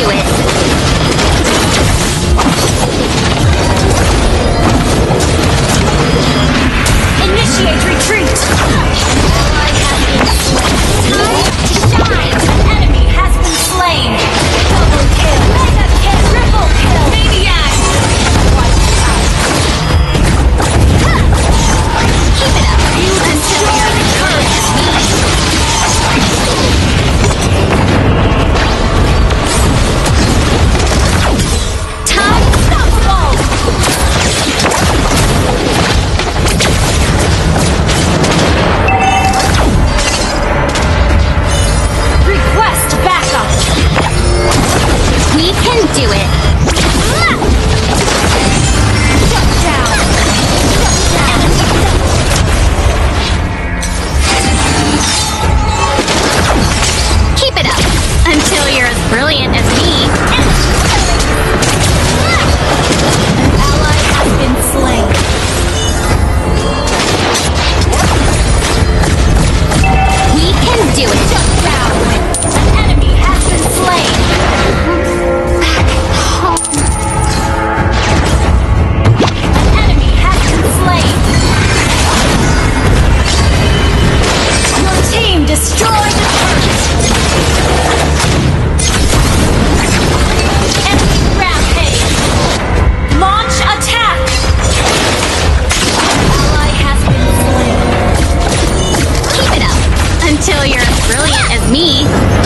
do it. me.